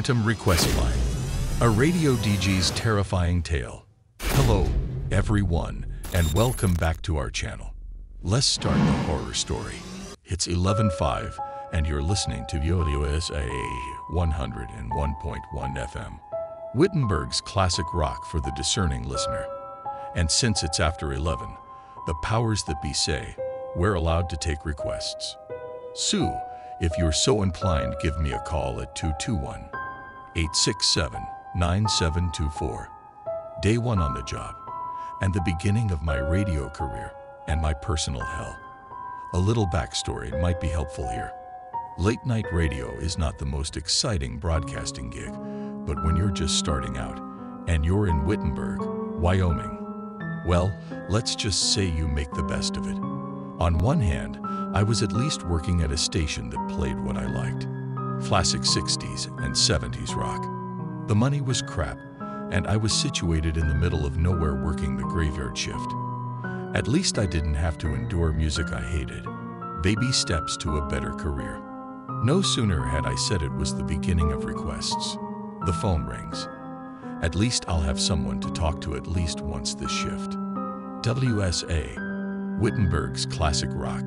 Phantom Request Line, a radio DJ's terrifying tale. Hello, everyone, and welcome back to our channel. Let's start the horror story. It's 11.5, and you're listening to WSAH 101.1 FM. Whittenberg's classic rock for the discerning listener. And since it's after 11, the powers that be say, we're allowed to take requests. Sue, if you're so inclined, give me a call at 221 867 9724. Day one on the job, and the beginning of my radio career and my personal hell. A little backstory might be helpful here. Late night radio is not the most exciting broadcasting gig, but when you're just starting out and you're in Whittenberg, Wyoming, well, let's just say you make the best of it. On one hand, I was at least working at a station that played what I liked classic 60s and 70s rock. The money was crap, and I was situated in the middle of nowhere working the graveyard shift. At least I didn't have to endure music I hated. Baby steps to a better career. No sooner had I said it was the beginning of requests. The phone rings. At least I'll have someone to talk to at least once this shift. WSAH, Whittenberg's classic rock.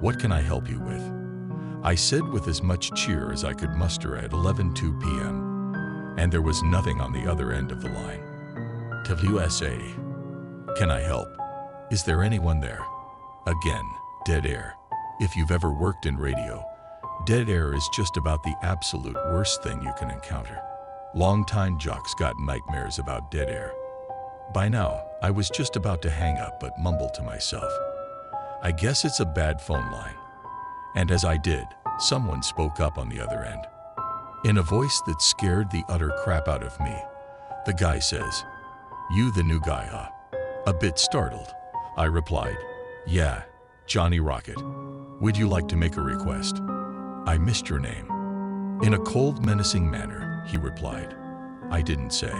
What can I help you with? I said with as much cheer as I could muster at 11:02 p.m., and there was nothing on the other end of the line. WSAH, can I help? Is there anyone there? Again, dead air. If you've ever worked in radio, dead air is just about the absolute worst thing you can encounter. Longtime jocks got nightmares about dead air. By now, I was just about to hang up but mumbled to myself. I guess it's a bad phone line. And as I did, someone spoke up on the other end. In a voice that scared the utter crap out of me, the guy says, You the new guy, huh? A bit startled, I replied, Yeah, Johnny Rocket. Would you like to make a request? I missed your name. In a cold, menacing manner, he replied. I didn't say.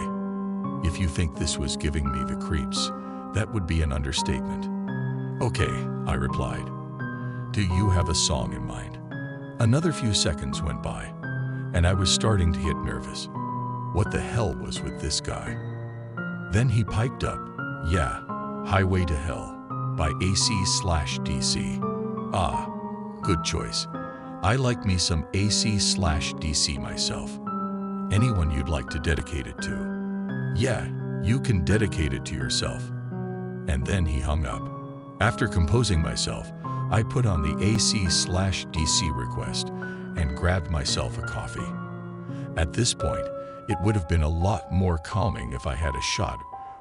If you think this was giving me the creeps, that would be an understatement. Okay, I replied. Do you have a song in mind? Another few seconds went by, and I was starting to get nervous. What the hell was with this guy? Then he piped up, Yeah, Highway to Hell by AC slash DC. Ah, good choice. I like me some AC slash DC myself. Anyone you'd like to dedicate it to? Yeah, you can dedicate it to yourself. And then he hung up. After composing myself, I put on the AC slash DC request and grabbed myself a coffee. At this point, it would have been a lot more calming if I had a shot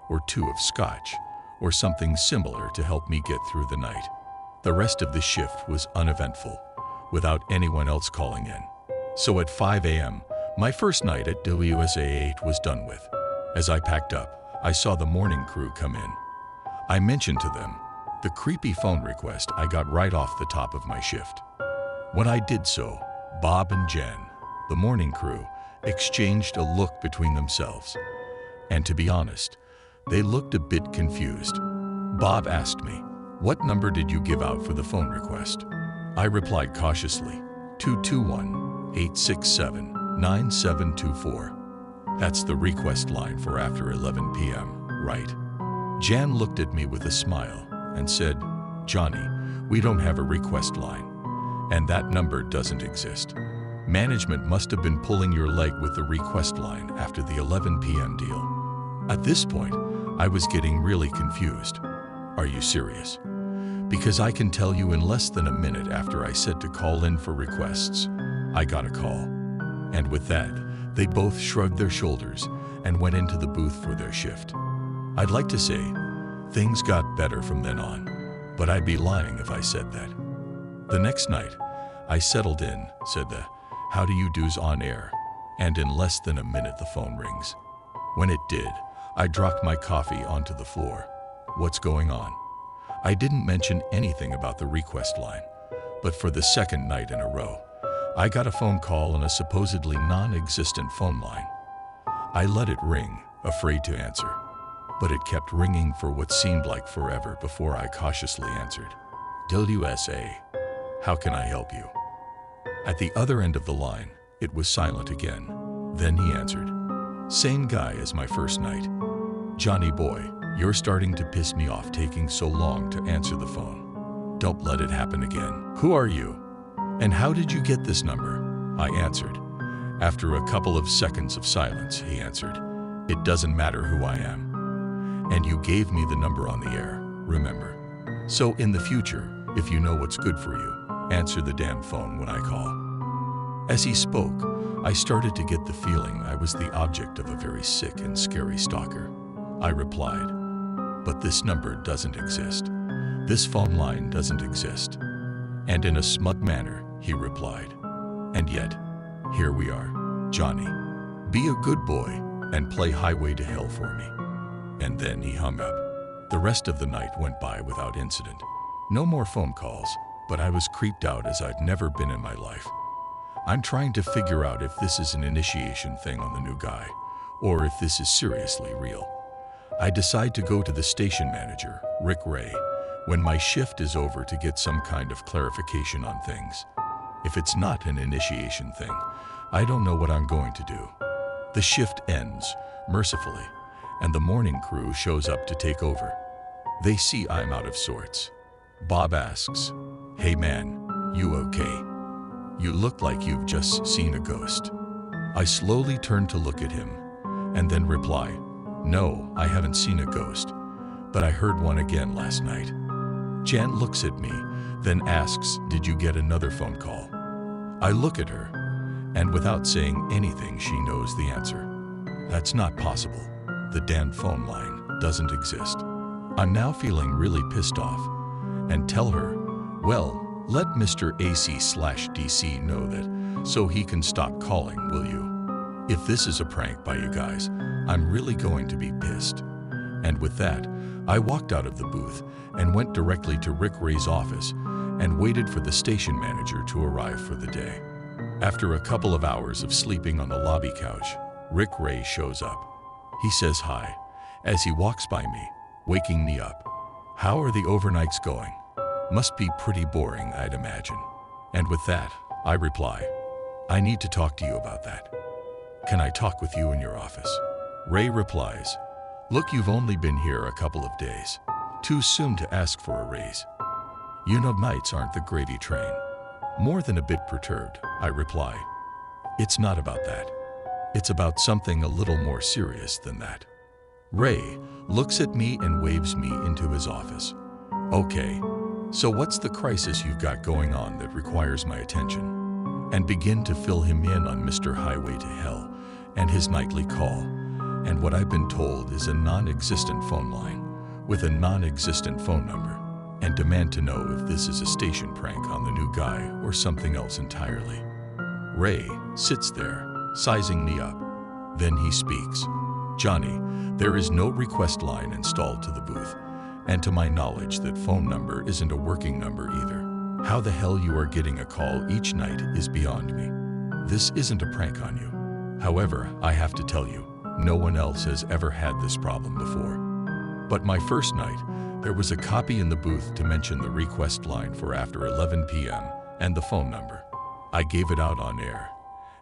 or two of scotch or something similar to help me get through the night. The rest of the shift was uneventful, without anyone else calling in. So at 5 a.m., my first night at WSA 8 was done with. As I packed up, I saw the morning crew come in. I mentioned to them the creepy phone request I got right off the top of my shift. When I did so, Bob and Jen, the morning crew, exchanged a look between themselves. And to be honest, they looked a bit confused. Bob asked me, What number did you give out for the phone request? I replied cautiously, 221 867 9724. That's the request line for after 11 p.m., right? Jan looked at me with a smile and said, Johnny, we don't have a request line, and that number doesn't exist. Management must have been pulling your leg with the request line after the 11 p.m. deal. At this point, I was getting really confused. Are you serious? Because I can tell you in less than a minute after I said to call in for requests, I got a call. And with that, they both shrugged their shoulders and went into the booth for their shift. I'd like to say things got better from then on, but I'd be lying if I said that. The next night, I settled in, said the How Do You Do's on air, and in less than a minute the phone rings. When it did, I dropped my coffee onto the floor. What's going on? I didn't mention anything about the request line, but for the second night in a row, I got a phone call on a supposedly non existent phone line. I let it ring, afraid to answer, but it kept ringing for what seemed like forever before I cautiously answered. WSAH, how can I help you? At the other end of the line, it was silent again. Then he answered, Same guy as my first night. Johnny boy, you're starting to piss me off taking so long to answer the phone. Don't let it happen again. Who are you? And how did you get this number? I answered. After a couple of seconds of silence, he answered, It doesn't matter who I am. And you gave me the number on the air, remember? So in the future, if you know what's good for you, answer the damn phone when I call. As he spoke, I started to get the feeling I was the object of a very sick and scary stalker. I replied, But this number doesn't exist. This phone line doesn't exist. And in a smug manner, he replied, And yet, here we are, Johnny. Be a good boy and play Highway to Hell for me. And then he hung up. The rest of the night went by without incident. No more phone calls, but I was creeped out as I'd never been in my life. I'm trying to figure out if this is an initiation thing on the new guy, or if this is seriously real. I decide to go to the station manager, Rick Ray, when my shift is over to get some kind of clarification on things. If it's not an initiation thing, I don't know what I'm going to do. The shift ends, mercifully, and the morning crew shows up to take over. They see I'm out of sorts. Bob asks, Hey man, you okay? You look like you've just seen a ghost. I slowly turn to look at him, and then reply, No, I haven't seen a ghost, but I heard one again last night. Jan looks at me, then asks, Did you get another phone call? I look at her, and without saying anything, she knows the answer. That's not possible. The damn phone line doesn't exist. I'm now feeling really pissed off and tell her, well, let Mr. AC slash DC know that so he can stop calling, will you? If this is a prank by you guys, I'm really going to be pissed. And with that, I walked out of the booth and went directly to Rick Ray's office and waited for the station manager to arrive for the day. After a couple of hours of sleeping on the lobby couch, Rick Ray shows up. He says hi as he walks by me, waking me up. How are the overnights going? Must be pretty boring, I'd imagine. And with that, I reply, I need to talk to you about that. Can I talk with you in your office? Ray replies, Look, you've only been here a couple of days. Too soon to ask for a raise. You know nights aren't the gravy train. More than a bit perturbed, I reply. It's not about that. It's about something a little more serious than that. Ray looks at me and waves me into his office. Okay, so what's the crisis you've got going on that requires my attention? And begin to fill him in on Mr. Highway to Hell and his nightly call, and what I've been told is a non-existent phone line with a non-existent phone number, and demand to know if this is a station prank on the new guy or something else entirely. Ray sits there, sizing me up. Then he speaks. Johnny, there is no request line installed to the booth, and to my knowledge that phone number isn't a working number either. How the hell you are getting a call each night is beyond me. This isn't a prank on you. However, I have to tell you, no one else has ever had this problem before. But my first night, there was a copy in the booth to mention the request line for after 11 p.m. and the phone number. I gave it out on air,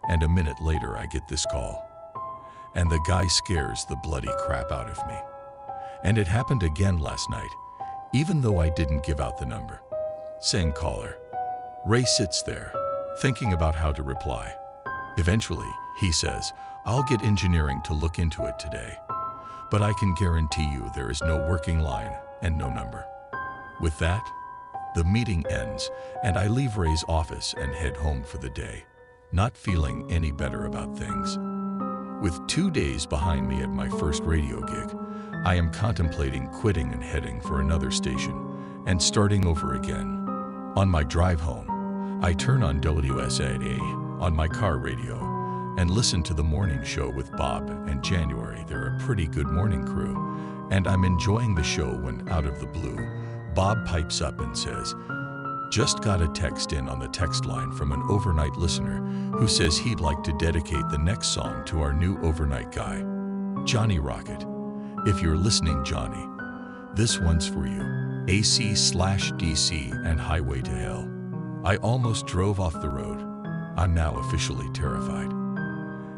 and a minute later I get this call. And the guy scares the bloody crap out of me. And it happened again last night, even though I didn't give out the number. Same caller. Ray sits there, thinking about how to reply. Eventually, he says, I'll get engineering to look into it today. But I can guarantee you there is no working line and no number. With that, the meeting ends and I leave Ray's office and head home for the day, not feeling any better about things. With two days behind me at my first radio gig, I am contemplating quitting and heading for another station and starting over again. On my drive home, I turn on WSAH on my car radio and listen to the morning show with Bob and January. They're a pretty good morning crew, and I'm enjoying the show when out of the blue, Bob pipes up and says, just got a text in on the text line from an overnight listener who says he'd like to dedicate the next song to our new overnight guy, Johnny Rocket. If you're listening, Johnny, this one's for you. AC slash DC and Highway to Hell. I almost drove off the road. I'm now officially terrified.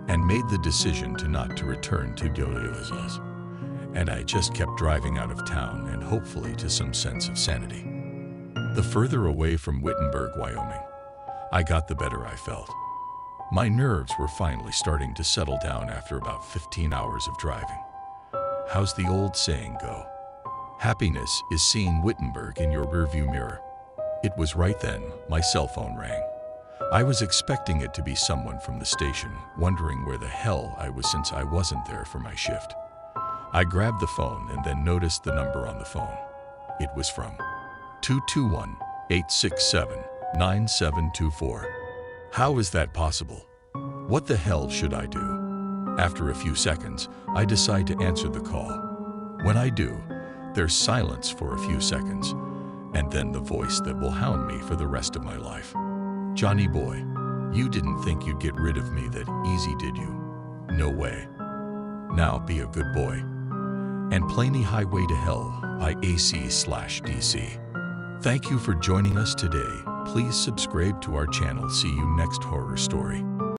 and made the decision to not to return to Gilliaz's. And I just kept driving out of town and hopefully to some sense of sanity. The further away from Whittenberg, Wyoming, I got the better I felt. My nerves were finally starting to settle down after about 15 hours of driving. How's the old saying go? Happiness is seeing Whittenberg in your rearview mirror. It was right then my cell phone rang. I was expecting it to be someone from the station, wondering where the hell I was since I wasn't there for my shift. I grabbed the phone and then noticed the number on the phone. It was from 221 867 9724. How is that possible? What the hell should I do? After a few seconds, I decide to answer the call. When I do, there's silence for a few seconds, and then the voice that will hound me for the rest of my life. Johnny boy, you didn't think you'd get rid of me that easy, did you? No way. Now be a good boy. And Planey Highway to Hell, IAC slash DC. Thank you for joining us today. Please subscribe to our channel. See you next horror story.